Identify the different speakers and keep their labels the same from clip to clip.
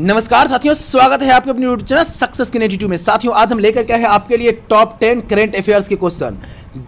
Speaker 1: नमस्कार साथियों, स्वागत है आपके अपने यूट्यूब चैनल सक्सेस के नेटिव में। साथियों, आज हम लेकर क्या है आपके लिए टॉप टेन करेंट अफेयर्स के क्वेश्चन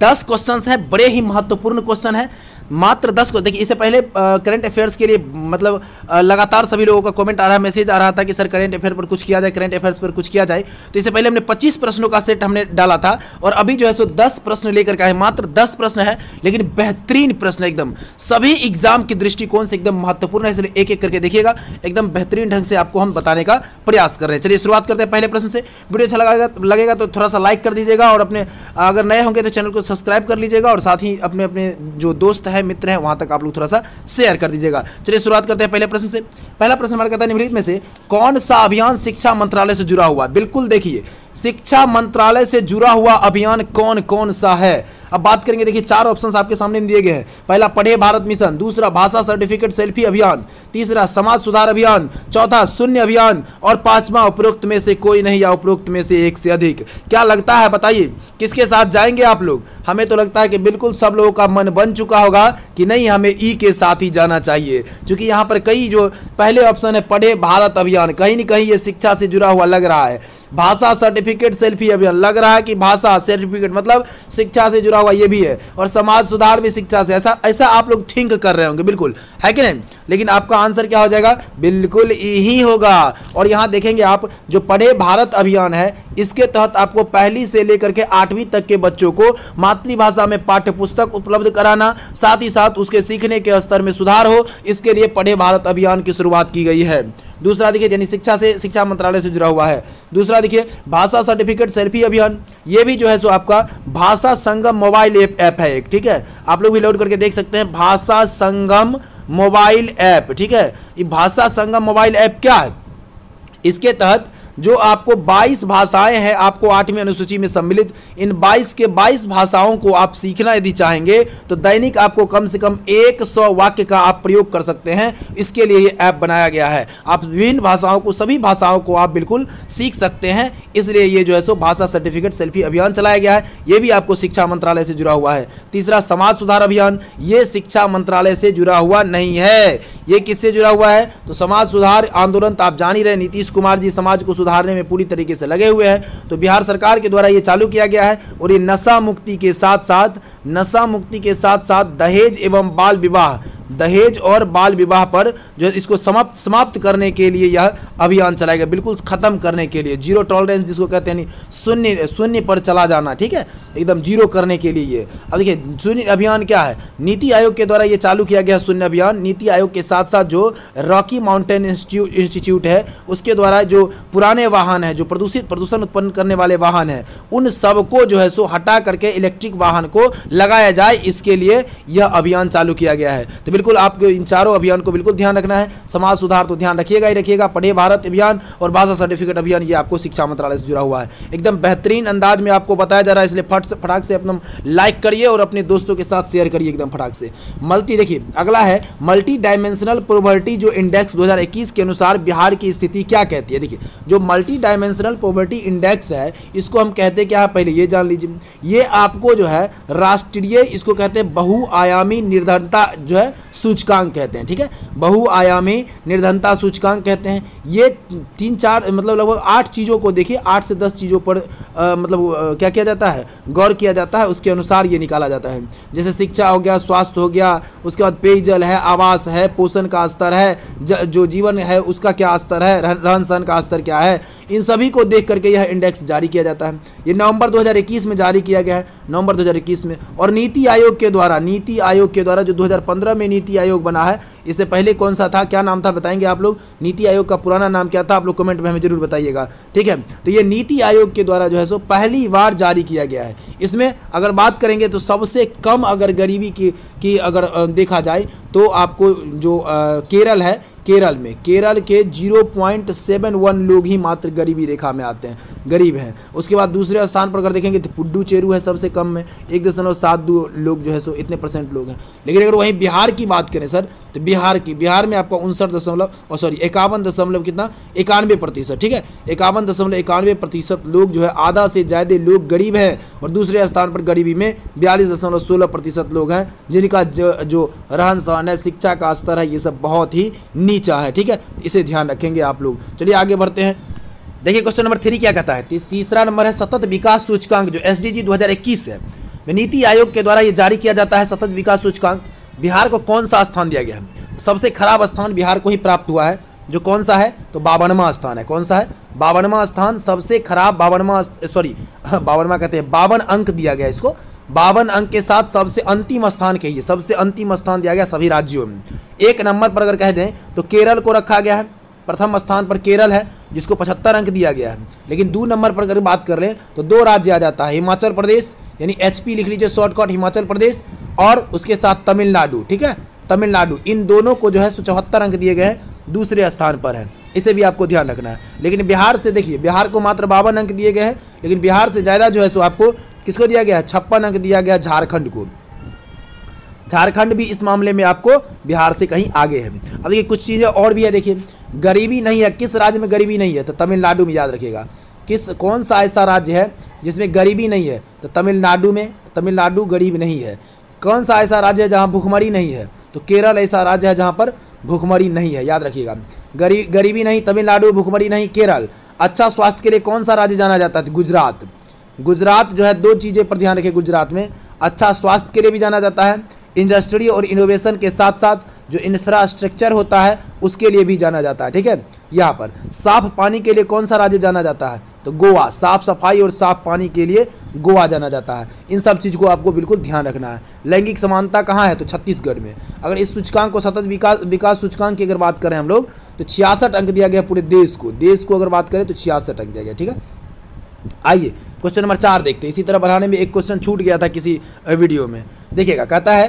Speaker 1: दस क्वेश्चन हैं, बड़े ही महत्वपूर्ण क्वेश्चन है। मात्र दस को देखिए, इससे पहले करंट अफेयर्स के लिए मतलब लगातार सभी लोगों का कमेंट आ रहा है मैसेज आ रहा था कि, सर करंट अफेयर पर कुछ किया जाए करंट अफेयर्स पर कुछ किया जाए। तो इससे पहले हमने 25 प्रश्नों का सेट हमने डाला था और अभी जो है सो 10 प्रश्न लेकर के आए मात्र 10 प्रश्न है, लेकिन बेहतरीन प्रश्न एकदम। सभी एग्ज़ाम के दृष्टिकोण से एकदम महत्वपूर्ण है, इसलिए एक एक करके देखिएगा। एकदम बेहतरीन ढंग से आपको हम बताने का प्रयास कर रहे हैं। चलिए, शुरुआत करते हैं पहले प्रश्न से। वीडियो अच्छा लगेगा लगेगा तो थोड़ा सा लाइक कर दीजिएगा और अपने अगर नए होंगे तो चैनल को सब्सक्राइब कर लीजिएगा और साथ ही अपने अपने जो दोस्त है मित्र है, वहाँ तक आप लोग थोड़ा सा शेयर कर दीजिएगा। चलिए शुरुआत करते हैं पहले प्रश्न से। पहला प्रश्न कहता है निम्नलिखित में से, कौन सा अभियान शिक्षा मंत्रालय से जुड़ा हुआ? बिल्कुल देखिए। शिक्षा मंत्रालय से जुड़ा हुआ अभियान कौन कौन सा है? अब बात करेंगे, देखिए, चार ऑप्शंस आपके सामने दिए गए हैं। पहला, पढ़े भारत मिशन। दूसरा, भाषा सर्टिफिकेट सेल्फी अभियान। तीसरा, समाज सुधार अभियान। चौथा, शून्य अभियान। और पांचवा, उपरोक्त में से कोई नहीं या उपरोक्त में से एक से अधिक। क्या लगता है, बताइए, किसके साथ जाएँगे आप लोग? हमें तो लगता है कि बिल्कुल सब लोगों का मन बन चुका होगा कि नहीं, हमें ई के साथ ही जाना चाहिए। क्योंकि यहाँ पर कई जो पहले ऑप्शन है, पढ़े भारत अभियान, कहीं ना कहीं ये शिक्षा से जुड़ा हुआ लग रहा है। भाषा सर्टिफिकेट सेल्फी अभियान लग रहा है कि भाषा सर्टिफिकेट मतलब शिक्षा से जुड़ा हुआ ये भी है और समाज सुधार भी शिक्षा से। ऐसा ऐसा आप लोग थिंक कर रहे होंगे, बिल्कुल। है कि नहीं? लेकिन आपका आंसर क्या हो जाएगा? बिल्कुल यही होगा। और यहाँ देखेंगे आप, जो पढ़े भारत अभियान है, इसके तहत आपको पहली से लेकर के आठवीं तक के बच्चों को मातृभाषा में पाठ्य पुस्तक उपलब्ध कराना, साथ ही साथ उसके सीखने के स्तर में सुधार हो, इसके लिए पढ़े भारत अभियान की शुरुआत की गई है। दूसरा देखिए, यानी शिक्षा से शिक्षा मंत्रालय से जुड़ा हुआ है। दूसरा देखिए, भाषा सर्टिफिकेट सेल्फी अभियान, ये भी जो है सो आपका भाषा संगम मोबाइल ऐप ऐप है एक, ठीक है? आप लोग भी लोड करके देख सकते हैं भाषा संगम मोबाइल ऐप ठीक है? ये भाषा संगम मोबाइल ऐप क्या है? इसके तहत जो आपको 22 भाषाएँ हैं, आपको आठवीं अनुसूची में सम्मिलित, इन 22 के 22 भाषाओं को आप सीखना यदि चाहेंगे तो दैनिक आपको कम से कम 100 वाक्य का आप प्रयोग कर सकते हैं। इसके लिए ये ऐप बनाया गया है। आप विभिन्न भाषाओं को, सभी भाषाओं को आप बिल्कुल सीख सकते हैं। इसलिए ये जो है सो भाषा सर्टिफिकेट सेल्फी अभियान चलाया गया है। ये भी आपको शिक्षा मंत्रालय से जुड़ा हुआ है। तीसरा, समाज सुधार अभियान। ये शिक्षा मंत्रालय से जुड़ा हुआ नहीं है। ये किससे जुड़ा हुआ है? तो समाज सुधार आंदोलन तो आप जान ही रहे नीतीश कुमार जी समाज को सुधारने में पूरी तरीके से लगे हुए हैं। तो बिहार सरकार के द्वारा ये चालू किया गया है और ये नशा मुक्ति के साथ साथ, नशा मुक्ति के साथ साथ दहेज एवं बाल विवाह दहेज और बाल विवाह पर जो है इसको समाप्त समाप्त करने के लिए यह अभियान चलाएगा बिल्कुल खत्म करने के लिए। ज़ीरो टॉलरेंस जिसको कहते हैं शून्य शून्य पर चला जाना, ठीक है? एकदम ज़ीरो करने के लिए अब देखिए, शून्य अभियान क्या है? नीति आयोग के द्वारा ये चालू किया गया शून्य अभियान। नीति आयोग के साथ साथ जो रॉकी माउंटेन इंस्टीट्यूट है, उसके द्वारा जो पुराने वाहन है, जो प्रदूषित, प्रदूषण उत्पन्न करने वाले वाहन है, उन सबको जो है सो हटा करके इलेक्ट्रिक वाहन को लगाया जाए। इसके लिए यह अभियान चालू किया गया है। तो बिल्कुल आपको इन चारों अभियान को बिल्कुल ध्यान रखना है। समाज सुधार तो ध्यान रखिएगा ही रखिएगा। पढ़े भारत अभियान और भाषा सर्टिफिकेट अभियान, ये आपको शिक्षा मंत्रालय से जुड़ा हुआ है। एकदम बेहतरीन अंदाज में आपको बताया जा रहा है, इसलिए फट से फटाक से अपना लाइक करिए और अपने दोस्तों के साथ शेयर करिए एकदम फटाक से। मल्टी देखिए, अगला है मल्टी डायमेंशनल प्रोवर्टी जो इंडेक्स 2021 के अनुसार बिहार की स्थिति क्या कहती है? देखिए, जो मल्टी डायमेंशनल प्रोवर्टी इंडेक्स है, इसको हम कहते क्या है? पहले ये जान लीजिए। ये आपको जो है, राष्ट्रीय, इसको कहते हैं बहुआयामी निर्धनता जो है सूचकांक कहते हैं ठीक है? बहुआयामी निर्धनता सूचकांक कहते हैं। ये तीन चार मतलब लगभग आठ चीज़ों को देखिए आठ से दस चीज़ों पर अ, मतलब अ, क्या किया जाता है? गौर किया जाता है उसके अनुसार ये निकाला जाता है। जैसे शिक्षा हो गया स्वास्थ्य हो गया उसके बाद पेयजल है आवास है पोषण का स्तर है ज, जो जीवन है उसका क्या स्तर है रह- रहन सहन का स्तर क्या है? इन सभी को देख करके यह इंडेक्स जारी किया जाता है। ये नवंबर 2021 में जारी किया गया है नवंबर 2021 में। और नीति आयोग के द्वारा नीति आयोग के द्वारा जो 2015 में नीति आयोग बना है। इससे पहले कौन सा था? क्या नाम था? बताएँगे आप लोग। नीति आयोग का पुराना नाम क्या था? आप लोग कमेंट में हमें ज़रूर बताइएगा। ठीक है? तो ये नीति आयोग के द्वारा जो है सो पहली बार जारी किया गया है। इसमें अगर बात करेंगे तो सबसे कम अगर गरीबी की की अगर देखा जाए तो आपको जो आ, केरल है केरल में। केरल के 0.71 लोग ही मात्र गरीबी रेखा में आते हैं, गरीब हैं। उसके बाद दूसरे स्थान पर अगर देखेंगे तो पुड्डुचेरू है सबसे कम में, एक दशमलव सात दो लोग जो है सो इतने परसेंट लोग हैं। लेकिन अगर वहीं बिहार की बात करें सर तो बिहार की, बिहार में आपका उनसठ दशमलव, और सॉरी इक्यावन दशमलव कितना? इक्यानवे प्रतिशत, ठीक है? इक्यावन दशमलव इक्यानवे प्रतिशत लोग जो है आधा से ज़्यादा लोग गरीब हैं, और दूसरे स्थान पर गरीबी में बयालीस दशमलव सोलह प्रतिशत लोग हैं, जिनका जो रहन सहन है, शिक्षा का स्तर है, ये सब बहुत ही नीचा है ठीक है? इसे ध्यान रखेंगे आप लोग। चलिए आगे बढ़ते हैं। देखिए क्वेश्चन नंबर थ्री क्या कहता है? ती, तीसरा नंबर है सतत विकास सूचकांक जो एस डी है। नीति आयोग के द्वारा ये जारी किया जाता है सतत विकास सूचकांक। बिहार को कौन सा स्थान दिया गया है? सबसे खराब स्थान बिहार को ही प्राप्त हुआ है। जो कौन सा है? तो बावनवा स्थान है। कौन सा है? बावनवा स्थान सबसे खराब बावनवा सॉरी बावनवा कहते हैं बावन अंक दिया गया इसको। बावन अंक के साथ सबसे अंतिम स्थान कहिए सबसे अंतिम स्थान दिया गया सभी राज्यों में। एक नंबर पर अगर कह दें तो केरल को रखा गया है। प्रथम स्थान पर केरल है, जिसको पचहत्तर अंक दिया गया है। लेकिन दो नंबर पर अगर बात कर लें तो दो राज्य आ जाता है, हिमाचल प्रदेश, यानी एचपी लिख लीजिए शॉर्टकट हिमाचल प्रदेश, और उसके साथ तमिलनाडु, ठीक है? तमिलनाडु, इन दोनों को जो है सो चौहत्तर अंक दिए गए हैं, दूसरे स्थान पर है। इसे भी आपको ध्यान रखना है। लेकिन बिहार से देखिए, बिहार को मात्र बावन अंक दिए गए हैं, लेकिन बिहार से ज़्यादा जो है सो आपको किसको दिया गया? छप्पन अंक दिया गया झारखंड को। झारखंड भी इस मामले में आपको बिहार से कहीं आगे है। अब देखिए, कुछ चीज़ें और भी है, देखिए। गरीबी नहीं है। किस राज्य में गरीबी नहीं है? तो तमिलनाडु में याद रखिएगा। किस, कौन सा ऐसा राज्य है जिसमें गरीबी नहीं है? तो तमिलनाडु में, तमिलनाडु गरीब नहीं है। कौन सा ऐसा राज्य है जहाँ भूखमरी नहीं है? तो केरल ऐसा राज्य है जहाँ पर भूखमरी नहीं है। याद रखिएगा। गरीब गरीबी नहीं, तमिलनाडु भूखमरी नहीं, केरल। अच्छा स्वास्थ्य के लिए कौन सा राज्य जाना जाता है? गुजरात। गुजरात जो है, दो चीज़ें पर ध्यान रखें गुजरात में। अच्छा स्वास्थ्य के लिए भी जाना जाता है। इंडस्ट्री और इनोवेशन के साथ साथ जो इंफ्रास्ट्रक्चर होता है, उसके लिए भी जाना जाता है, ठीक है? यहाँ पर, साफ़ पानी के लिए कौन सा राज्य जाना जाता है? तो गोवा, साफ़ सफ़ाई और साफ़ पानी के लिए गोवा जाना जाता है। इन सब चीज़ को आपको बिल्कुल ध्यान रखना है। लैंगिक समानता कहाँ है? तो छत्तीसगढ़ में। अगर इस सूचकांक को सतत विकास विकास सूचकांक की अगर बात करें हम लोग तो छियासठ अंक दिया गया पूरे देश को। देश को अगर बात करें तो छियासठ अंक दिया गया, ठीक है? आइए क्वेश्चन नंबर चार देखते हैं। इसी तरह बढ़ाने में एक क्वेश्चन छूट गया था किसी वीडियो में। देखिएगा, कहता है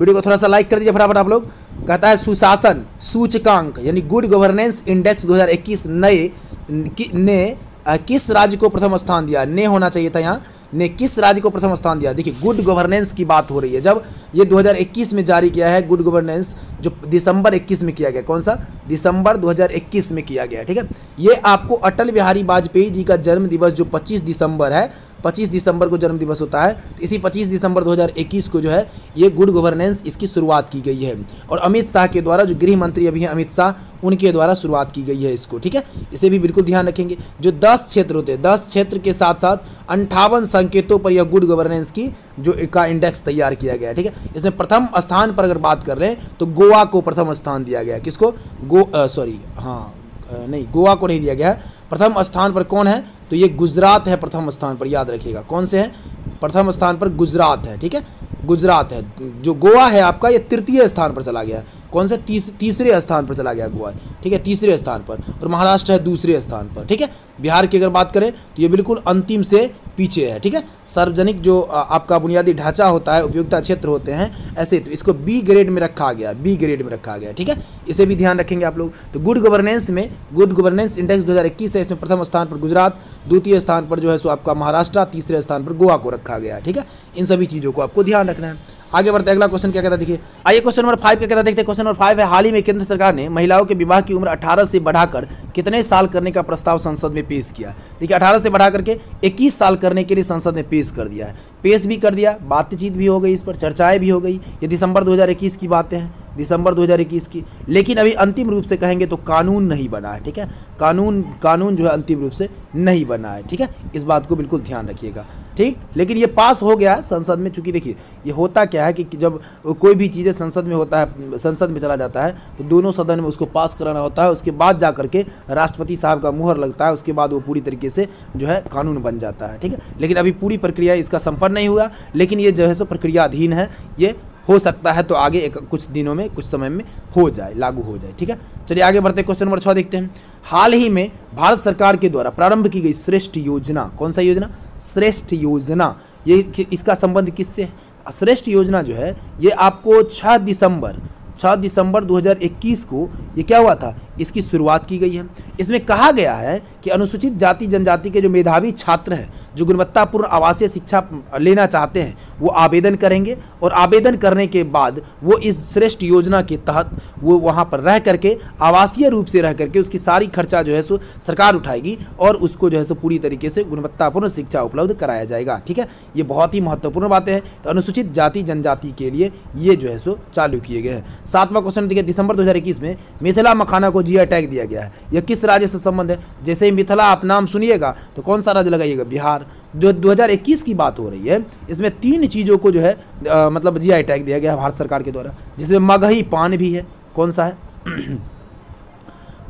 Speaker 1: वीडियो को थोड़ा सा लाइक कर दीजिए फटाफट आप लोग। कहता है, सुशासन, सूचकांक, यानी गुड गवर्नेंस इंडेक्स 2021 नए, ने किस राज्य को प्रथम स्थान दिया? ने होना चाहिए था यहाँ। ने किस राज्य को प्रथम स्थान दिया? देखिए गुड गवर्नेंस की बात हो रही है। जब ये 2021 में जारी किया है गुड गवर्नेंस जो दिसंबर 21 में किया गया, कौन सा? दिसंबर 2021 में किया गया, ठीक है? ये आपको अटल बिहारी वाजपेयी जी का जन्म दिवस जो 25 दिसंबर है 25 दिसंबर को जन्म दिवस होता है तो इसी 25 दिसंबर 2021 को जो है, ये गुड गवर्नेंस इसकी शुरुआत की गई है। और अमित शाह के द्वारा, जो गृह मंत्री अभी हैं अमित शाह, उनके द्वारा शुरुआत की गई है इसको, ठीक है? इसे भी बिल्कुल ध्यान रखेंगे। जो दस क्षेत्र होते हैं, दस क्षेत्र के साथ साथ अंठावन संकेतों पर यह गुड गवर्नेंस की जो का इंडेक्स तैयार किया गया ठीक है? इसमें प्रथम स्थान पर अगर बात कर रहे हैं तो गोवा को प्रथम स्थान दिया गया किसको? गो सॉरी हाँ नहीं, गोवा को नहीं दिया गया प्रथम स्थान पर कौन है? तो ये गुजरात है प्रथम स्थान पर, याद रखिएगा। कौन से हैं? प्रथम स्थान पर गुजरात है, ठीक है? गुजरात है। जो गोवा है आपका, ये तृतीय स्थान पर चला गया कौन से? तीस, तीसरे स्थान पर चला गया गोवा, ठीक है? तीसरे स्थान पर। और महाराष्ट्र है दूसरे स्थान पर, ठीक है? बिहार की अगर बात करें तो ये बिल्कुल अंतिम से पीछे है, ठीक है? सार्वजनिक जो आपका बुनियादी ढांचा होता है, उपयोगिता क्षेत्र होते हैं, ऐसे तो इसको बी ग्रेड में रखा गया बी ग्रेड में रखा गया, ठीक है? इसे भी ध्यान रखेंगे आप लोग। तो गुड गवर्नेंस में गुड गवर्नेंस इंडेक्स दो है, इसमें प्रथम स्थान पर गुजरात, द्वितीय स्थान पर जो है सो आपका महाराष्ट्र, तीसरे स्थान पर गोवा को रखा गया, ठीक है? इन सभी चीज़ों को आपको ध्यान रखना है। आगे बढ़ते अगला क्वेश्चन क्या कहता देखिए। आइए क्वेश्चन नंबर फाइव क्या कहता देखते क्वेश्चन नंबर फाइव है। हाल ही में केंद्र सरकार ने महिलाओं के विवाह की उम्र 18 से बढ़ाकर कितने साल करने का प्रस्ताव संसद में पेश किया देखिए 18 से बढ़ा करके 21 साल करने के लिए संसद ने पेश कर दिया है। पेश भी कर दिया, बातचीत भी हो गई, इस पर चर्चाएँ भी हो गई। ये दिसंबर दो हज़ार इक्कीस की बातें हैं। दिसंबर 2021 की। लेकिन अभी अंतिम रूप से कहेंगे तो कानून नहीं बना है, ठीक है? कानून कानून जो है अंतिम रूप से नहीं बना है, ठीक है? इस बात को बिल्कुल ध्यान रखिएगा, ठीक? लेकिन ये पास हो गया है संसद में, चूँकि देखिए, ये होता क्या है कि जब कोई भी चीज़ें संसद में होता है, संसद में चला जाता है तो दोनों सदन में उसको पास कराना होता है, उसके बाद जा करके राष्ट्रपति साहब का मुहर लगता है, उसके बाद वो पूरी तरीके से जो है कानून बन जाता है, ठीक है? लेकिन अभी पूरी प्रक्रिया इसका संपन्न नहीं हुआ, लेकिन ये जो है सो प्रक्रिया अधीन है, ये हो सकता है तो आगे एक कुछ दिनों में, कुछ समय में हो जाए, लागू हो जाए, ठीक है? चलिए आगे बढ़ते क्वेश्चन नंबर छः देखते हैं। हाल ही में भारत सरकार के द्वारा प्रारंभ की गई श्रेष्ठ योजना, कौन सा योजना? श्रेष्ठ योजना। ये इसका संबंध किससे है? श्रेष्ठ योजना जो है, ये आपको छः दिसंबर 6 दिसंबर 2021 को ये क्या हुआ था? इसकी शुरुआत की गई है। इसमें कहा गया है कि अनुसूचित जाति, जनजाति के जो मेधावी छात्र हैं, जो गुणवत्तापूर्ण आवासीय शिक्षा लेना चाहते हैं, वो आवेदन करेंगे और आवेदन करने के बाद वो इस श्रेष्ठ योजना के तहत वो वहाँ पर रह करके, आवासीय रूप से रह करके उसकी सारी खर्चा जो है सो सरकार उठाएगी और उसको जो है सो पूरी तरीके से गुणवत्तापूर्ण शिक्षा उपलब्ध कराया जाएगा। ठीक है? ये बहुत ही महत्वपूर्ण बातें हैं। तो अनुसूचित जाति, जनजाति के लिए ये जो है सो चालू किए गए हैं। सातवां क्वेश्चन देखिए दिसंबर 2021 में मिथिला मखाना को जीआई टैग दिया गया है। यह किस राज्य से संबंध है? जैसे ही मिथिला आप नाम सुनिएगा तो कौन सा राज्य लगाइएगा बिहार। जो 2021 की बात हो रही है इसमें तीन चीज़ों को जो है आ, मतलब जीआई टैग दिया गया है भारत सरकार के द्वारा। जिसमें मगही पान भी है। कौन सा है?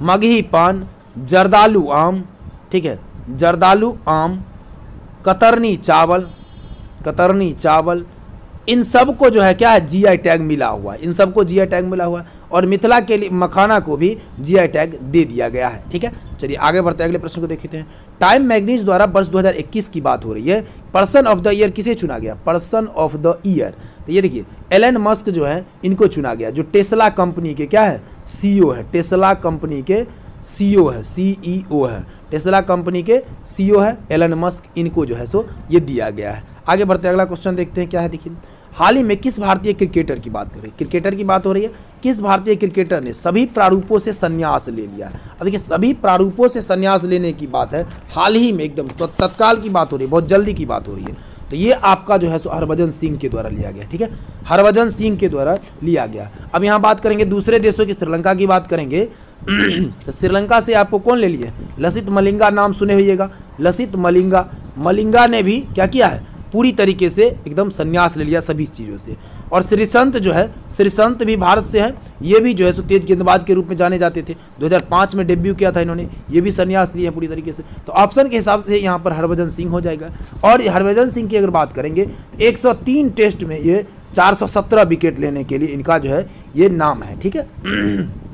Speaker 1: मगही पान जर्दालू आम ठीक है? जर्दालू आम कतरनी चावल कतरनी चावल इन सबको जो है क्या है? जीआई टैग मिला हुआ है। इन सबको जीआई टैग मिला हुआ है और मिथिला के लिए मखाना को भी जीआई टैग दे दिया गया है। ठीक है? चलिए आगे बढ़ते हैं, अगले प्रश्न को देखते हैं। टाइम मैगनीज द्वारा वर्ष 2021 की बात हो रही है। पर्सन ऑफ़ द ईयर किसे चुना गया? पर्सन ऑफ़ द ईयर तो ये देखिए एलन मस्क जो है, इनको चुना गया, जो टेस्ला कंपनी के क्या है? सीईओ है। टेस्ला कंपनी के सीईओ है सीईओ है। टेस्ला कंपनी के सीईओ है एलन मस्क इनको जो है, सो ये दिया गया है। आगे बढ़ते हैं, अगला क्वेश्चन देखते हैं क्या है देखिए। हाल ही में किस भारतीय क्रिकेटर की बात कर? रही है क्रिकेटर की बात हो रही है। किस भारतीय क्रिकेटर ने सभी प्रारूपों से संन्यास ले लिया अब देखिए, सभी प्रारूपों से संन्यास लेने की बात है। हाल ही में एकदम तत्काल की बात हो रही है, बहुत जल्दी की बात हो रही है। तो ये आपका जो है सो हरभजन सिंह के द्वारा लिया गया, ठीक है? हरभजन सिंह के द्वारा लिया गया। अब यहाँ बात करेंगे दूसरे देशों की, श्रीलंका की बात करेंगे। तो श्रीलंका से आपको कौन ले लिए? लसित मलिंगा, नाम सुने हुईगा लसित मलिंगा मलिंगा ने भी क्या किया है? पूरी तरीके से एकदम संन्यास ले लिया सभी चीज़ों से। और श्रीसंत जो है श्रीसंत भी भारत से हैं, ये भी जो है सो, तेज गेंदबाज के रूप में जाने जाते थे। 2005 में डेब्यू किया था इन्होंने, ये भी संन्यास लिया है पूरी तरीके से। तो ऑप्शन के हिसाब से यहाँ पर हरभजन सिंह हो जाएगा। और हरभजन सिंह की अगर बात करेंगे तो 103 टेस्ट में ये 417 विकेट लेने के लिए इनका जो है, ये नाम है, ठीक है?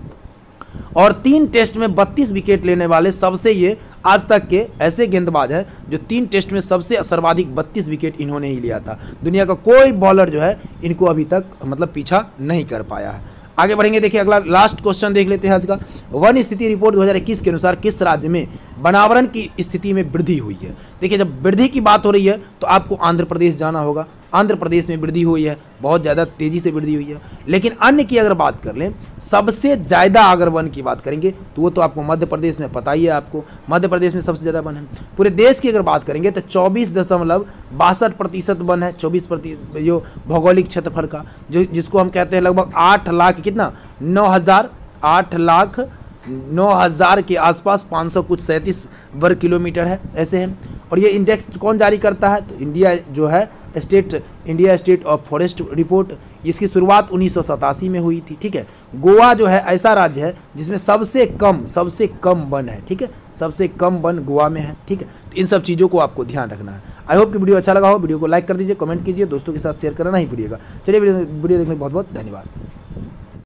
Speaker 1: और तीन टेस्ट में 32 विकेट लेने वाले सबसे ये आज तक के ऐसे गेंदबाज हैं जो तीन टेस्ट में सबसे सर्वाधिक 32 विकेट इन्होंने ही लिया था। दुनिया का कोई बॉलर जो है इनको अभी तक मतलब पीछा नहीं कर पाया है। आगे बढ़ेंगे, देखिए अगला लास्ट क्वेश्चन देख लेते हैं आज का। वन स्थिति रिपोर्ट 2021 के अनुसार किस राज्य में बनावरण की स्थिति में वृद्धि हुई है? देखिए, जब वृद्धि की बात हो रही है तो आपको आंध्र प्रदेश जाना होगा। आंध्र प्रदेश में वृद्धि हुई है, बहुत ज़्यादा तेज़ी से वृद्धि हुई है। लेकिन अन्य की अगर बात कर लें, सबसे ज़्यादा अगर वन की बात करेंगे तो वो तो आपको मध्य प्रदेश में पता ही है आपको। मध्य प्रदेश में सबसे ज़्यादा वन है। पूरे देश की अगर बात करेंगे तो चौबीस दशमलव बासठ प्रतिशत वन है, चौबीस प्रति, जो भौगोलिक क्षेत्रफल का, जो, जिसको हम कहते हैं लगभग आठ लाख कितना? नौ हज़ार आठ लाख, नौ हज़ार के आसपास पाँच सौ कुछ सैंतीस वर्ग किलोमीटर है, ऐसे हैं। और ये इंडेक्स कौन जारी करता है? तो इंडिया जो है state India state of forest report इसकी शुरुआत उन्नीस सौ सतासी में हुई थी, ठीक है? गोवा जो है, ऐसा राज्य है जिसमें सबसे कम सबसे कम वन है, ठीक है? सबसे कम वन गोवा में है, ठीक है? तो इन सब चीज़ों को आपको ध्यान रखना है। आई होप कि वीडियो अच्छा लगा हो, वीडियो को लाइक कर दीजिए कमेंट कीजिए, दोस्तों के साथ शेयर करना नहीं भूलिएगा। चलिए वीडियो देखने बहुत बहुत धन्यवाद।